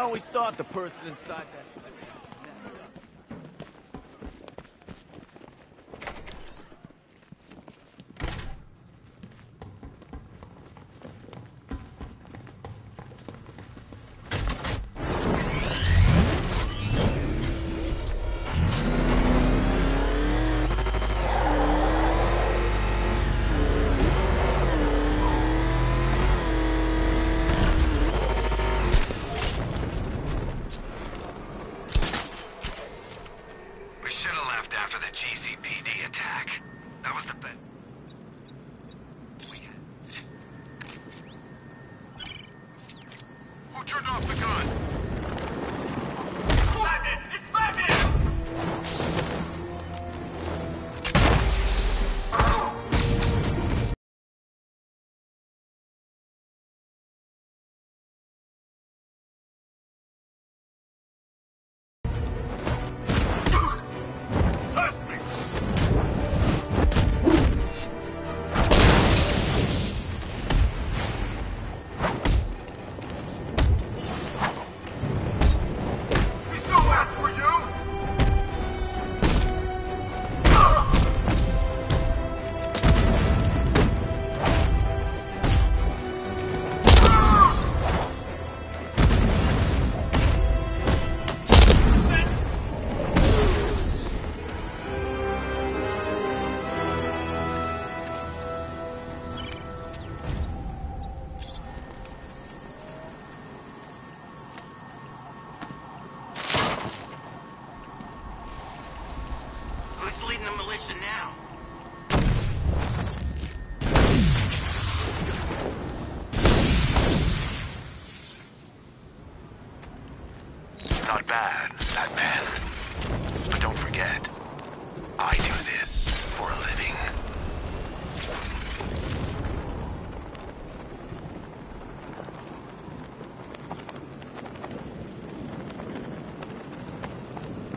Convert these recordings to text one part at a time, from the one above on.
I always thought the person inside that...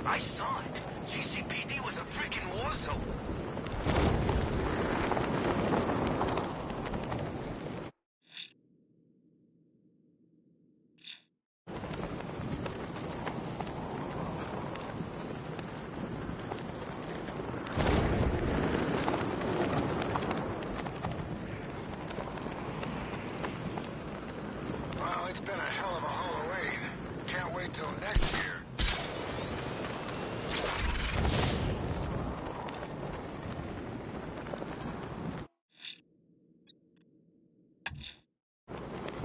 I saw it. GCPD was a freaking war zone. Well, it's been a hell of a Halloween. Can't wait till next year.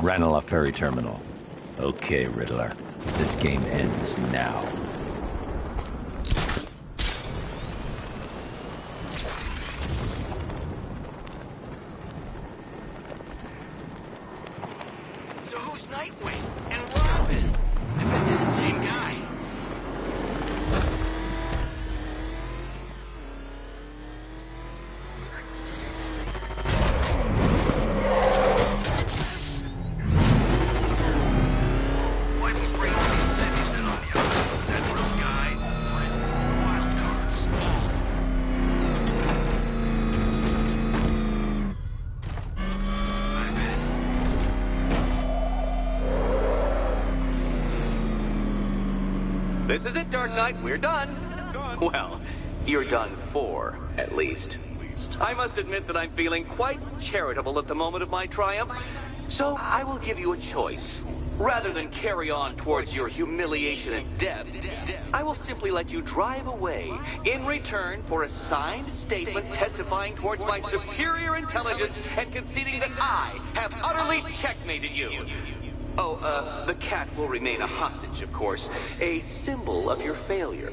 Ranelagh Ferry Terminal. Okay, Riddler. This game ends now. So who's Nightwing and This is it, Dark Knight. We're done. Well, you're done for, at least. I must admit that I'm feeling quite charitable at the moment of my triumph. So I will give you a choice. Rather than carry on towards your humiliation and death, I will simply let you drive away in return for a signed statement testifying towards my superior intelligence and conceding that I have utterly checkmated you. Oh, uh, the cat will remain a hostage, of course. A symbol of your failure.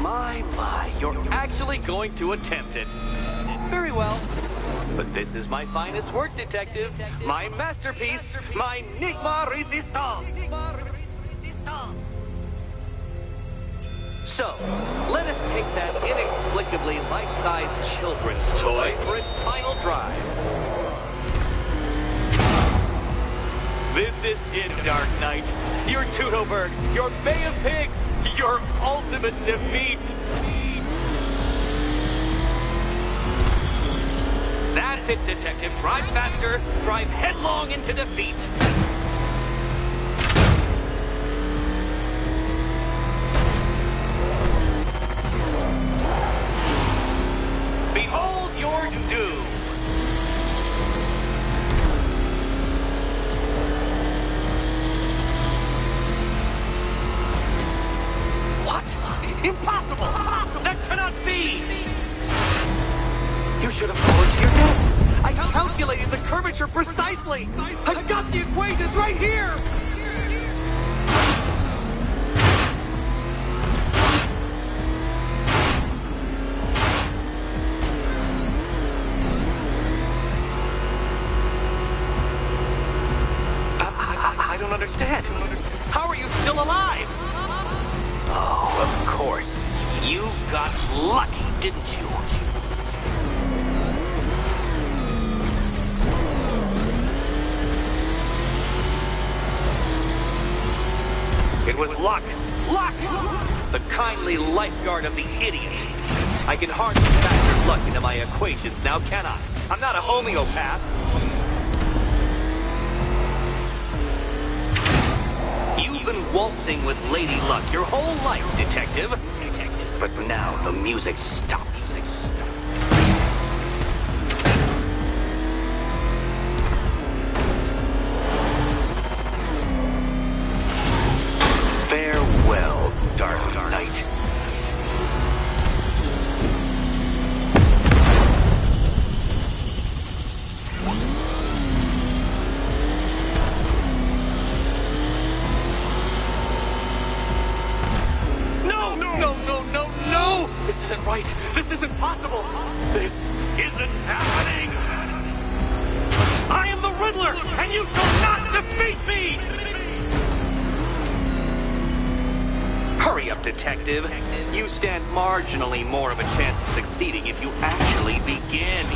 My, my, you're actually going to attempt it. Very well. But this is my finest work, detective. My masterpiece, my Nigma Resistance. So, let us take that inexplicably life-sized children's toy for its final drive. This is it, Dark Knight. Your Teutoburg, your Bay of Pigs, Your ultimate defeat. That's it, Detective. Drive faster. Drive headlong into defeat. Impossible! Impossible! That cannot be! You should have fallen to your death. I calculated the curvature precisely. I've got the equations right here. Got lucky, didn't you? It was luck. Luck! The kindly lifeguard of the idiot. I can hardly factor luck into my equations now, can I? I'm not a homeopath. You've been waltzing with Lady Luck your whole life, detective. Detective. But now the music stops. Possible. This isn't happening. I am the Riddler, and you shall not defeat me! Hurry up, detective. You stand marginally more of a chance of succeeding if you actually begin.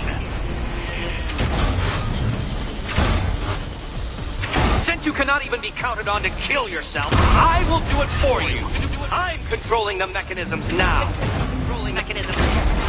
Since you cannot even be counted on to kill yourself, I will do it for you. I'm controlling the mechanisms now. Controlling mechanisms.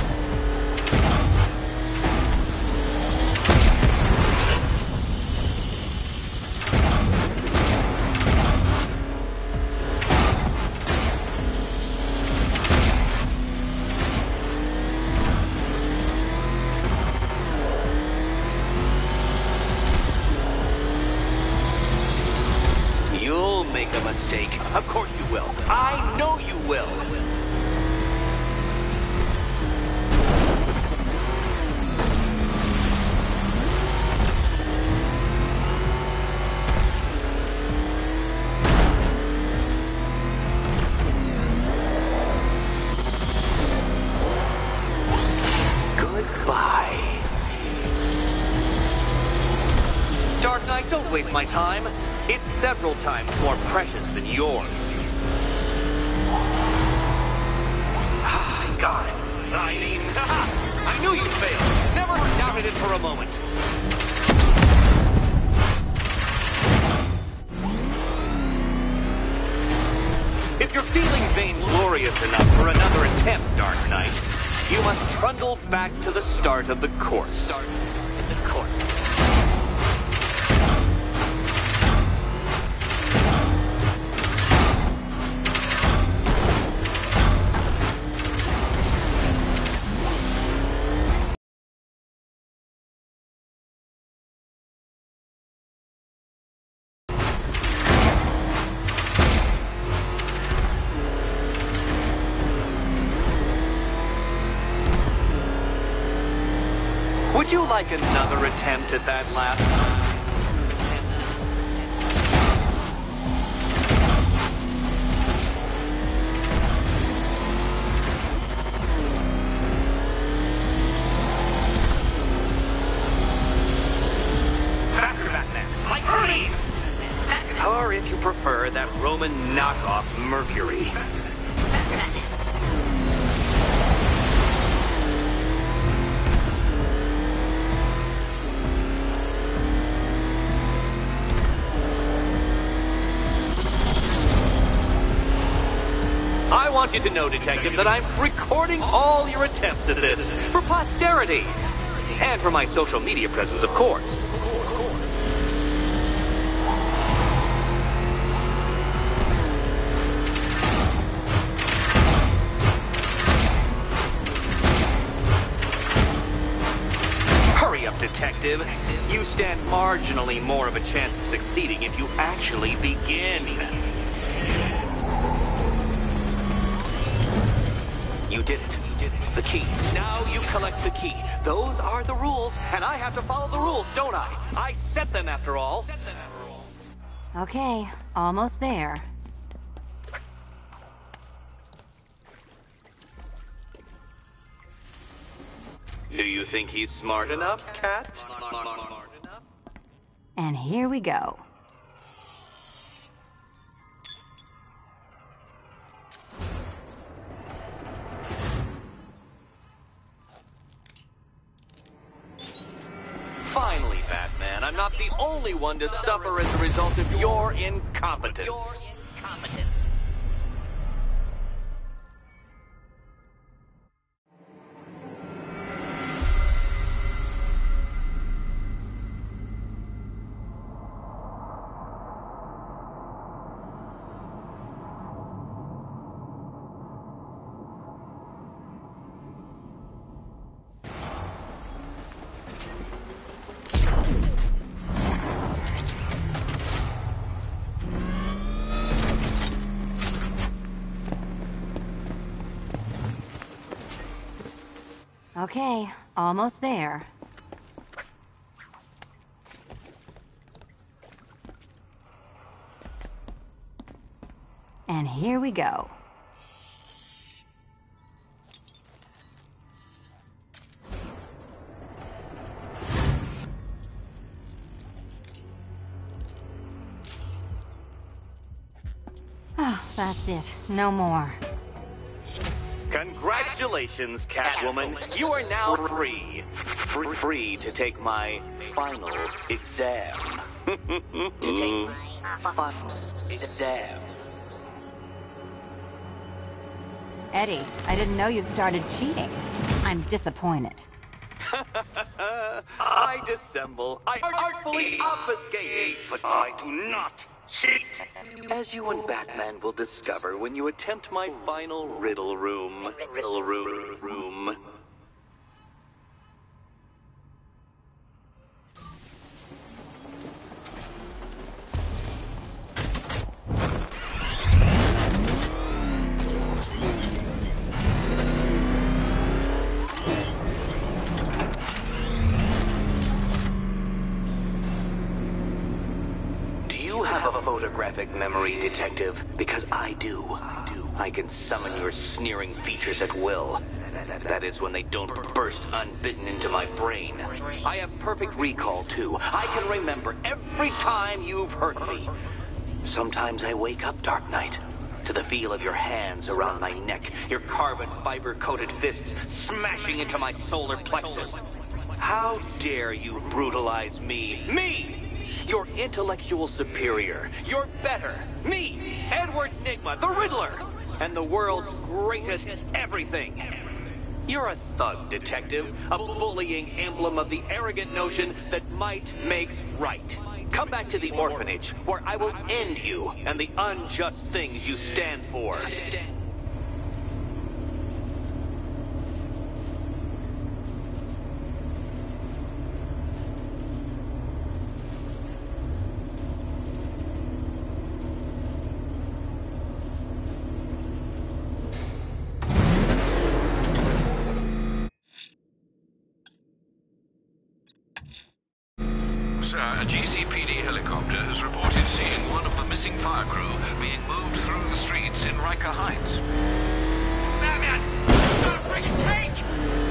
Will. I know you will. Goodbye. Dark Knight, don't waste my time. It's several times more precious than yours. Ah, Got. I mean, I knew you'd fail. Never doubted it for a moment. If you're feeling vainglorious enough for another attempt, Dark Knight, you must trundle back to the start of the course. Would you like another attempt at that last? Hermes! Or if you prefer, that Roman knockoff Mercury. Want you to know, Detective, that I'm recording all your attempts at this for posterity. And for my social media presence, of course. Hurry up, Detective. You stand marginally more of a chance of succeeding if you actually begin. You did it. You did it. The key. Now you collect the key. Those are the rules, and I have to follow the rules, don't I? I set them after all. Okay, almost there. Do you think he's smart enough, Cat? And here we go. Batman, I'm not the only one to suffer as a result of your incompetence. Okay, almost there. And here we go. Oh, that's it. No more. Congratulations, Catwoman. You are now free. Free, free to take my final exam. to take my uh, final exam. Eddie, I didn't know you'd started cheating. I'm disappointed. I dissemble. I artfully obfuscate. But I do not cheat. As you and Batman will discover when you attempt my final riddle room. Riddle room. room. Photographic memory, Detective? Because I do. I can summon your sneering features at will. That is when they don't burst unbidden into my brain. I have perfect recall, too. I can remember every time you've hurt me. Sometimes I wake up, Dark Knight, to the feel of your hands around my neck, your carbon fiber coated fists smashing into my solar plexus. How dare you brutalize me? Me! Your intellectual superior. You're better. Me, Edward Nygma, the Riddler, and the world's greatest everything. You're a thug, detective, a bullying emblem of the arrogant notion that might makes right. Come back to the orphanage, where I will end you and the unjust things you stand for. Sir, a GCPD reported seeing one of the missing fire crew being moved through the streets in Riker Heights. Batman! Not friggin' tank!